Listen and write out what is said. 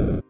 you